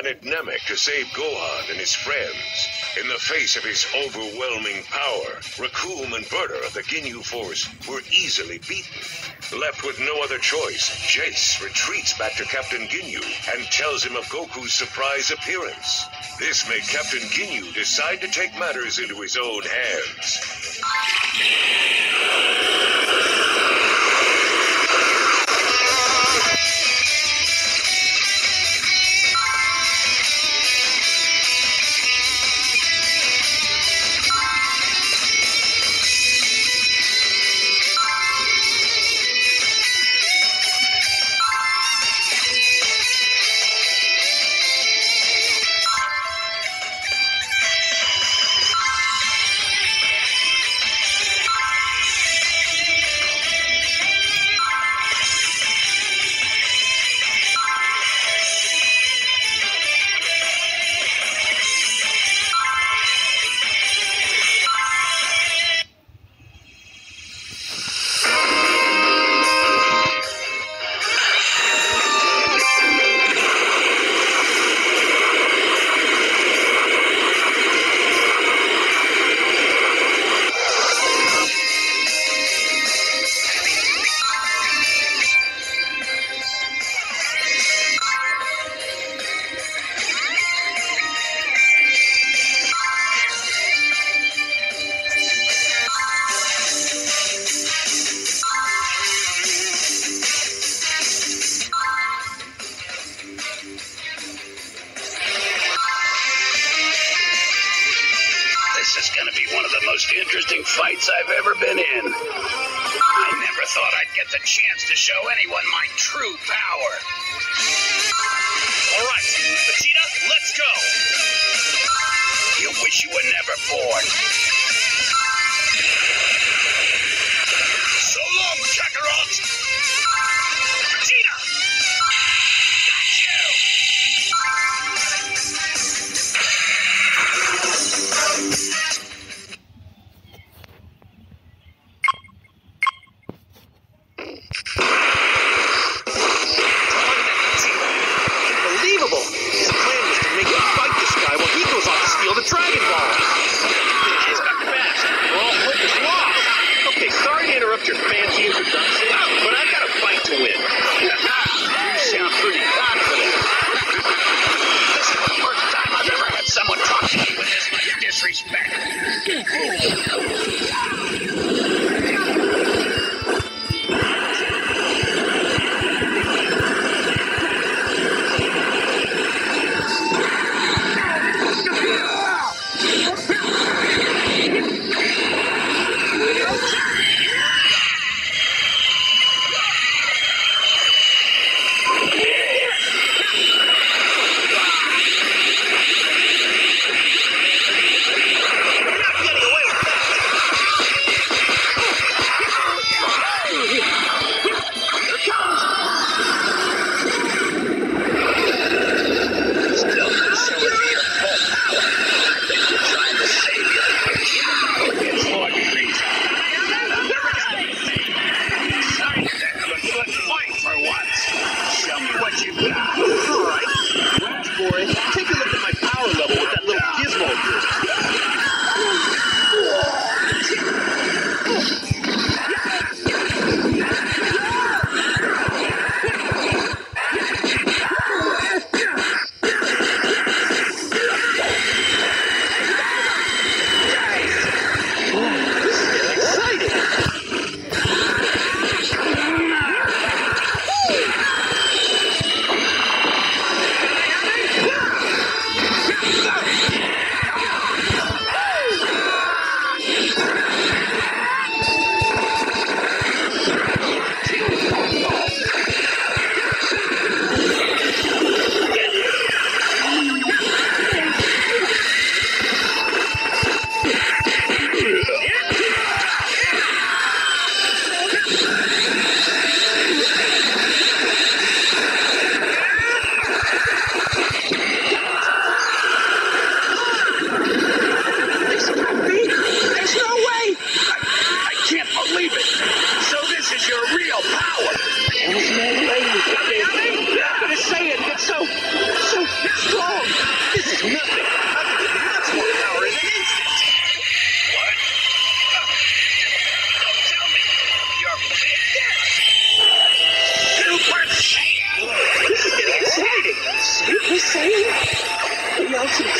planet Namek to save Gohan and his friends. In the face of his overwhelming power, Recoome and Burter of the Ginyu Force were easily beaten. Left with no other choice, Jeice retreats back to Captain Ginyu and tells him of Goku's surprise appearance. This made Captain Ginyu decide to take matters into his own hands. This is gonna be one of the most interesting fights I've ever been in. I never thought I'd get the chance to show anyone my true power. All right, Vegeta, let's go. You wish you were never born. you Thank you.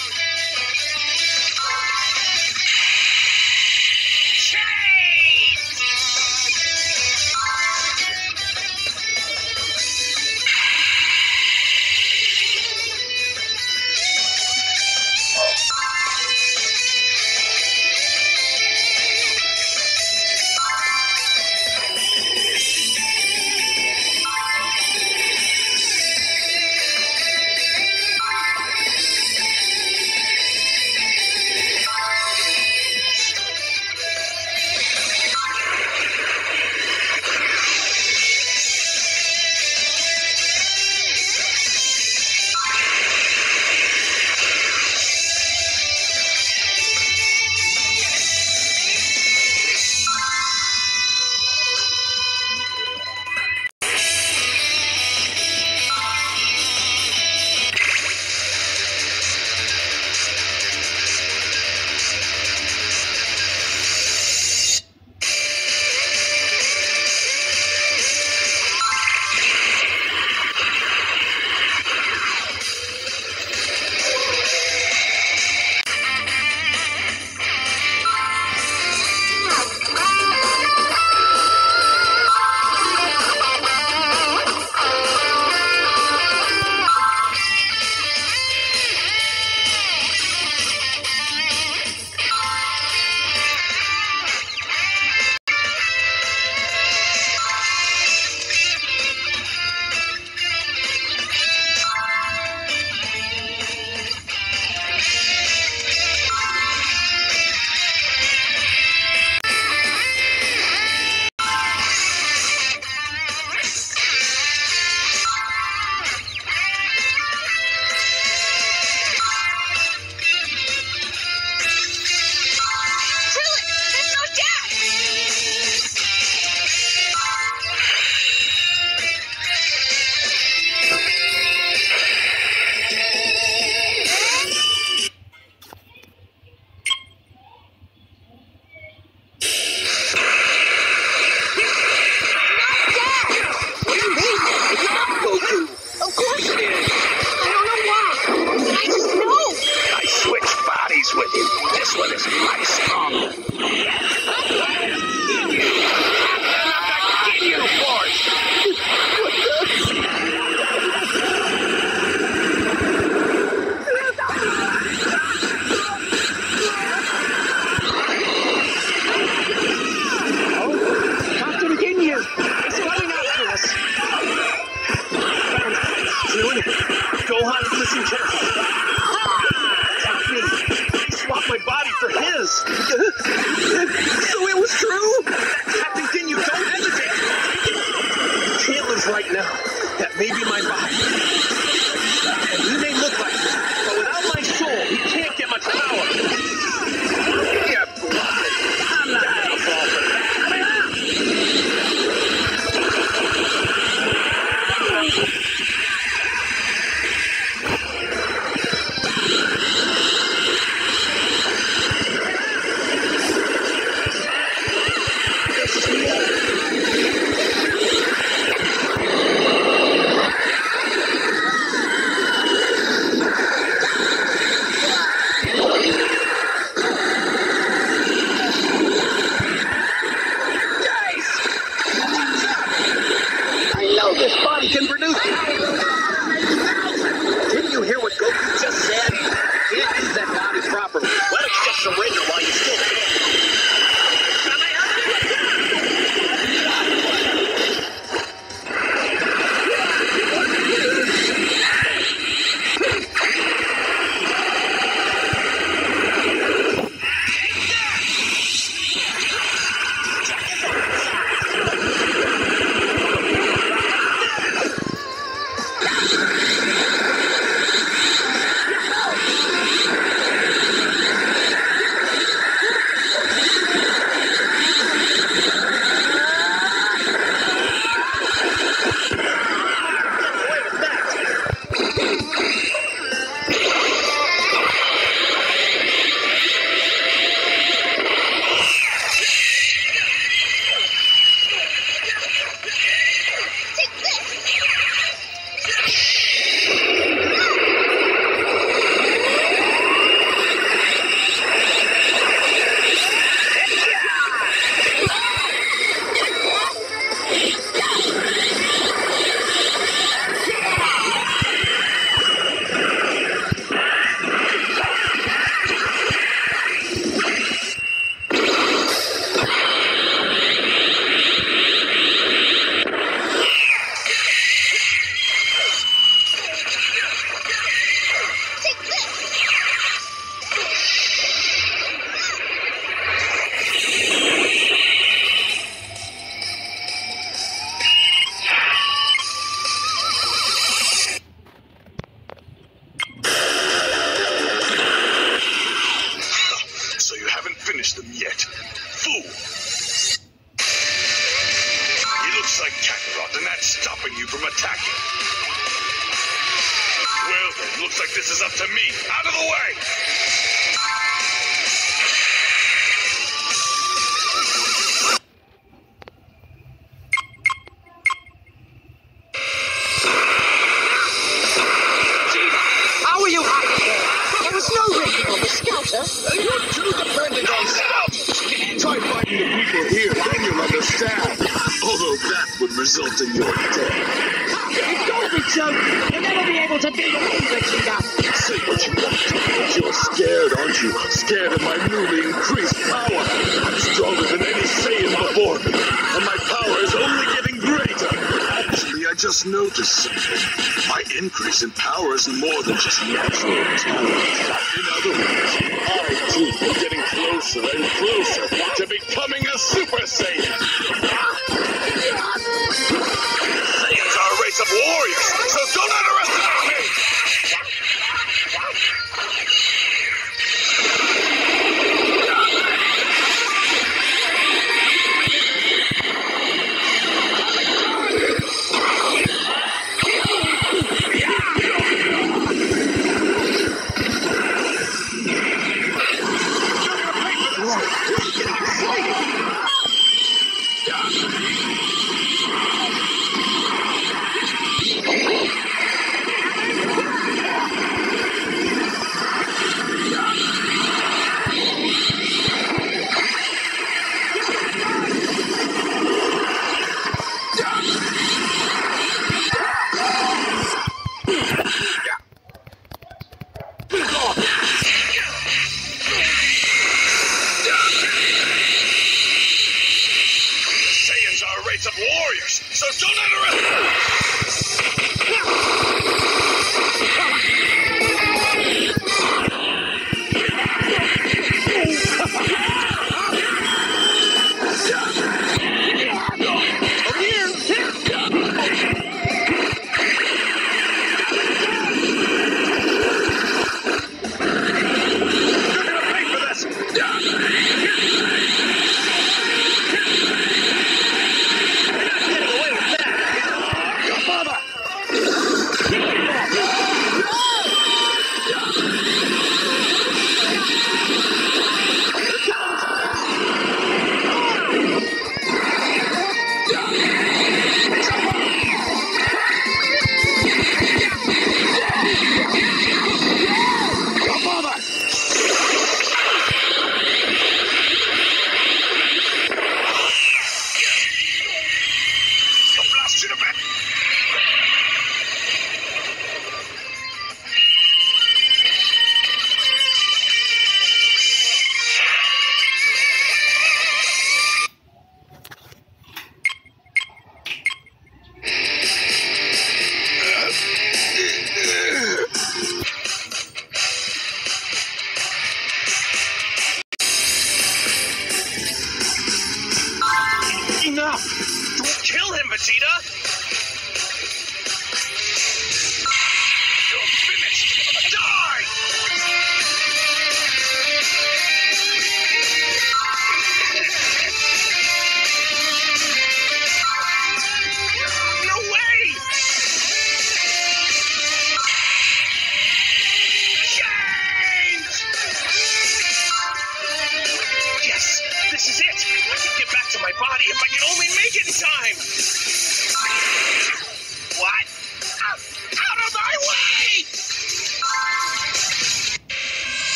scouter. You're too dependent on scouts. Try finding the people here, then you'll understand. Although that would result in your death. Don't be joking. You'll never be able to beat me, Vegeta. Say what you want, but you're scared, aren't you? Scared of my newly increased power. I'm stronger than any Saiyan before and my power is only just noticed something. My increase in power is more than just natural. In other words, I too am getting closer and closer to becoming a Super Saiyan. Saiyans warriors, so don't underestimate You're